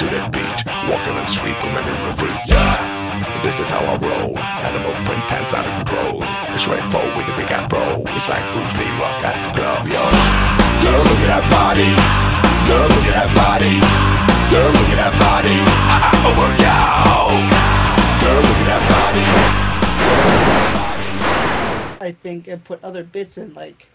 to the beach, walking on the street, free. Yeah, this is how I roll. Animal print pants out of control. It's rainbow with a big afro. It's like Bruce Lee rock at the club, yo. Girl, look at that body. Girl, look at that body. Girl, look at that body. I, I, over, yo. Girl, look at that body. I think, and put other bits in, like,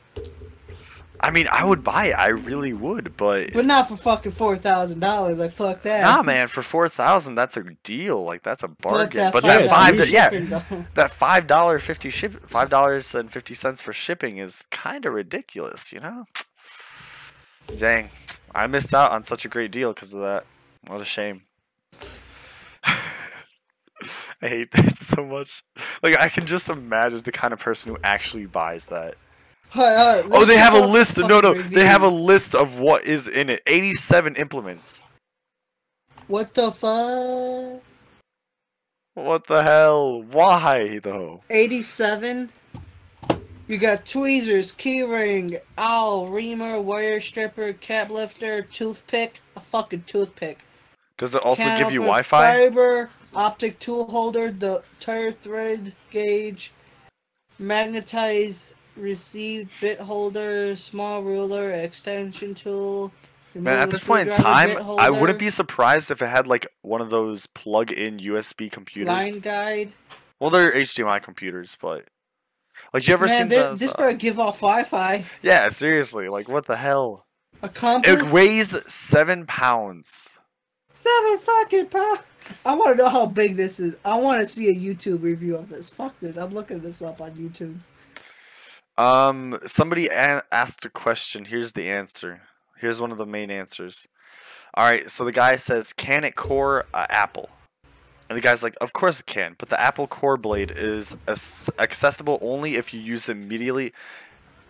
I mean, I would buy it. I really would, but but not for fucking four thousand dollars. Like, fuck that. nah, man, for four thousand, that's a deal. Like that's a bargain. But that 5 five, yeah, shipping, though. that five dollar fifty ship, five dollars and fifty cents for shipping is kind of ridiculous, you know. Dang, I missed out on such a great deal because of that. What a shame. I hate this so much. Like I can just imagine the kind of person who actually buys that. Hi, hi, Oh, they have a check out the list. Of, no, no, they have a list of what is in it. Eighty-seven implements. What the fuck? What the hell? Why though? 87. You got tweezers, keyring, awl, reamer, wire stripper, cap lifter, toothpick, a fucking toothpick. Does it also give you Wi-Fi? Fiber, optic tool holder, the tire tread gauge, magnetized recessed bit holder, small ruler, extension tool. Man, at this point in time, I wouldn't be surprised if it had like one of those plug-in USB computers. line guide. Well, they're HDMI computers, but like you ever Man, seen those? this uh, better give off Wi-Fi. yeah, seriously, like what the hell? A compass. It weighs seven pounds. Seven fucking pounds. I want to know how big this is. I want to see a YouTube review of this. Fuck this. I'm looking this up on YouTube. Um, somebody a- asked a question. Here's the answer. Here's one of the main answers. All right, so the guy says, "Can it core a apple?" And the guy's like, "Of course it can, but the Apple Core blade is ac- accessible only if you use it immediately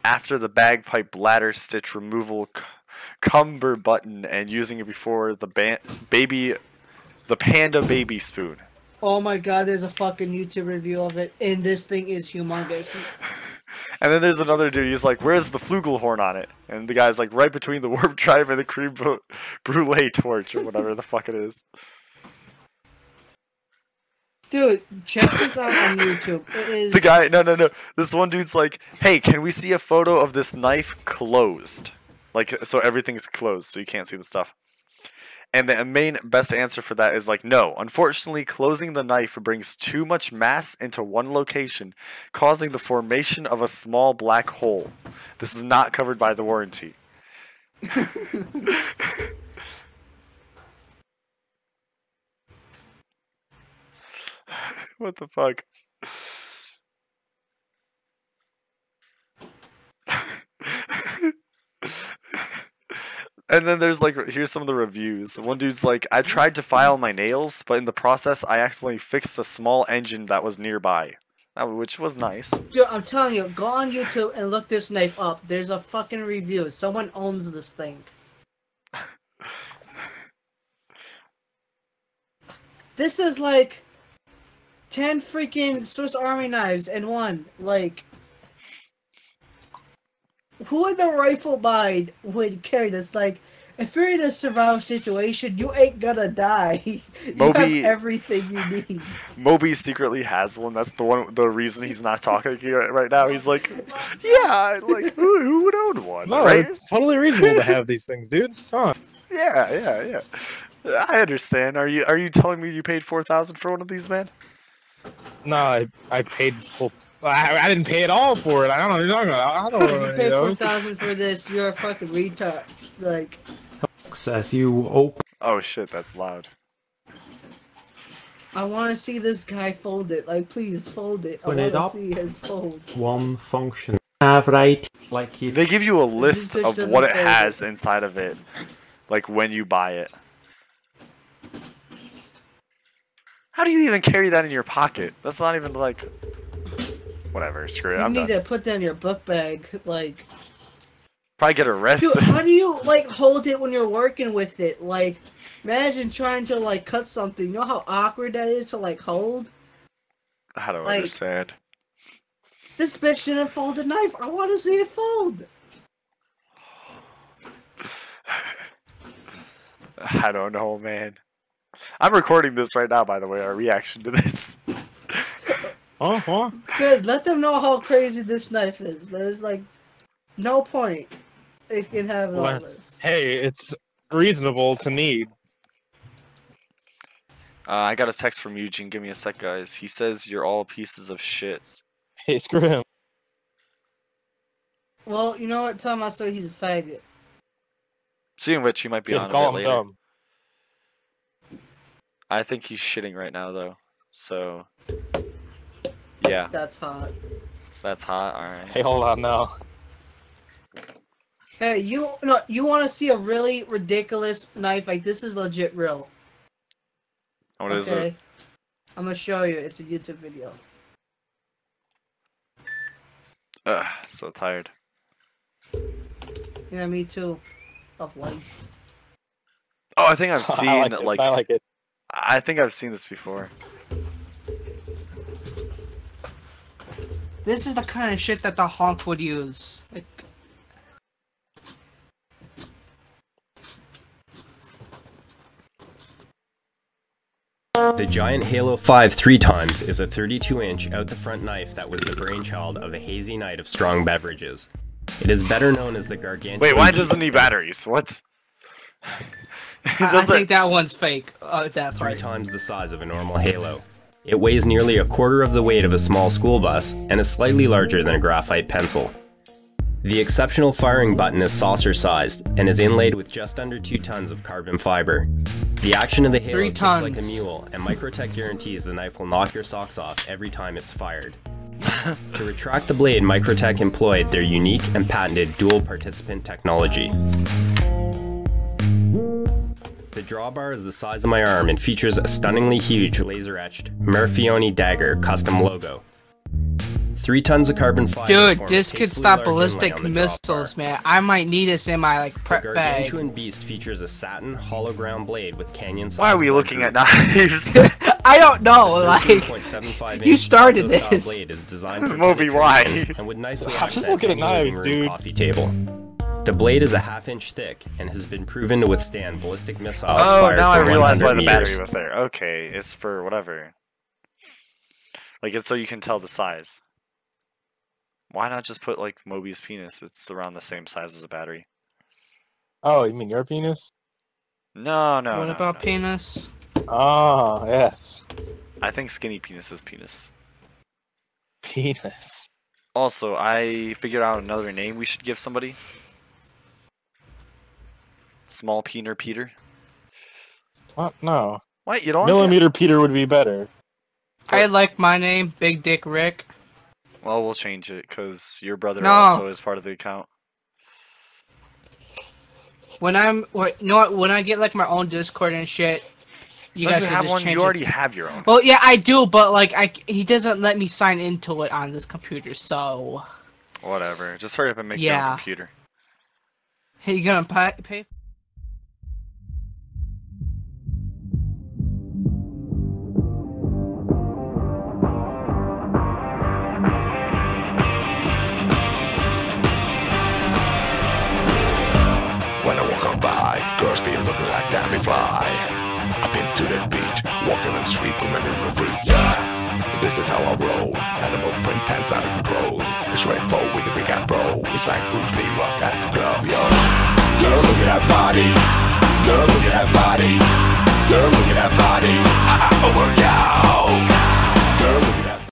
after the bagpipe ladder stitch removal c- cumber button and using it before the ba- baby, the panda baby spoon." Oh my god, there's a fucking YouTube review of it, and this thing is humongous. And then there's another dude. He's like, "Where's the flugelhorn on it?" And the guy's like, "Right between the warp drive and the cream bru- brulee torch, or whatever the fuck it is." Dude, check this out on YouTube. It is. The guy, no, no, no. This one dude's like, "Hey, can we see a photo of this knife closed? Like, so everything's closed, so you can't see the stuff." And the main best answer for that is like, no. Unfortunately, closing the knife brings too much mass into one location, causing the formation of a small black hole. This is not covered by the warranty. what the fuck? and then there's like here's some of the reviews. One dude's like, I tried to file my nails, but in the process I accidentally fixed a small engine that was nearby. Which was nice. Dude, I'm telling you, go on YouTube and look this knife up. There's a fucking review. Someone owns this thing. This is like 10 freaking Swiss Army knives in one. Like, who in the rifle mind would carry this? Like, if you're in a survival situation, you ain't gonna die. you Moby- have everything you need. Moby secretly has one. That's the one. The reason he's not talking here right now. He's like, yeah, like who, who would own one, No, right? it's totally reasonable to have these things, dude. Come on. Yeah, yeah, yeah. I understand. Are you are you telling me you paid four thousand for one of these, man? No, I, I paid full. I, I didn't pay at all for it. I don't know what you're talking about. I don't know. you what pay you know. four thousand for this, you're a fucking retard. Like, as you open Oh shit, that's loud. I want to see this guy fold it. Like, please fold it. I Open want it to up. see him fold. one function have right like it They give you a list of what it has it. inside of it, like when you buy it. How do you even carry that in your pocket? That's not even like. Whatever, screw it. You I'm need done. to put down your book bag. Like, Probably get arrested. dude, how do you like hold it when you're working with it? Like, imagine trying to like cut something. You know how awkward that is to like hold. How do I like- understand? This bitch didn't fold a knife. I want to see it fold. I don't know, man. I'm recording this right now, by the way. Our reaction to this. Oh, huh? Good. Let them know how crazy this knife is. There's like no point it can have all Well, this. Hey, it's reasonable to need. Uh, I got a text from Eugene. Give me a sec, guys. He says you're all pieces of shits. Hey, screw him. Well, you know what? Tell him I say he's a faggot. Seeing which, he might be Good, on a call bit him later. dumb. I think he's shitting right now, though. So, yeah, That's hot. that's hot. All right. Hey, hold on now. Hey, you no, you want to see a really ridiculous knife? Like this is legit real. What is it? I'm gonna show you. It's a YouTube video. Ugh, so tired. Yeah, me too. Of life. Oh, I think I've seen I like, this, like I like it. I think I've seen this before. This is the kind of shit that the honk would use. Like, The giant Halo 5 three times is a 32 inch out the front knife that was the brainchild of a hazy night of strong beverages. It is better known as the gargantuan. Wait, why does it need that is batteries? What? It I, I doesn't- think that one's fake. Uh, that Three part. times the size of a normal Halo. It weighs nearly a quarter of the weight of a small school bus and is slightly larger than a graphite pencil. The exceptional firing button is saucer sized and is inlaid with just under 2 tons of carbon fiber. The action of the Halo Three kicks like a mule, and Microtech guarantees the knife will knock your socks off every time it's fired. to retract the blade, Microtech employed their unique and patented dual participant technology. The drawbar is the size of my arm and features a stunningly huge laser etched Marfione dagger custom logo. Three tons of carbon fiber. Dude, this could stop ballistic inlay on the drawbar. missiles, man. I might need this in my like The prep bag. gargantuan beast features a satin hollow ground blade with canyon Why are we looking at knives? I don't know, like 13.75 you started this. blade is designed for Moby, penetration why? and would nicely I'm just accent looking at any living knives, dude. coffee table. The blade is a half inch thick and has been proven to withstand ballistic missiles oh, fired now I realize why 100 the battery meters. was there. Okay, it's for whatever. Like it's so you can tell the size. Why not just put like Moby's penis? It's around the same size as a battery. Oh, you mean your penis? No, no. what no, about no. penis? Ah, yes. I think skinny penis is penis. Penis. Also, I figured out another name we should give somebody. Small Peener Peter. What? No. What? You don't? get- Millimeter Peter would be better. I like my name, Big Dick Rick. Well, we'll change it because your brother No. also is part of the account. When I'm, what, you know what? When I get like my own Discord and shit, you guys Doesn't can have just one. change You it. already have your own. Well, yeah, I do, but like, I he doesn't let me sign into it on this computer. So, Whatever. Just hurry up and make your own computer. hey, you gonna pay? pay? I'm sweet for every yeah. This is how I roll. Animal print pants out of control. It's red bow with a big afro. It's like Bruce Lee rock at the club, yo. Girl, look at that body. Girl, look at that body. Girl, look at that body. I, I, oh, work out. Girl, look at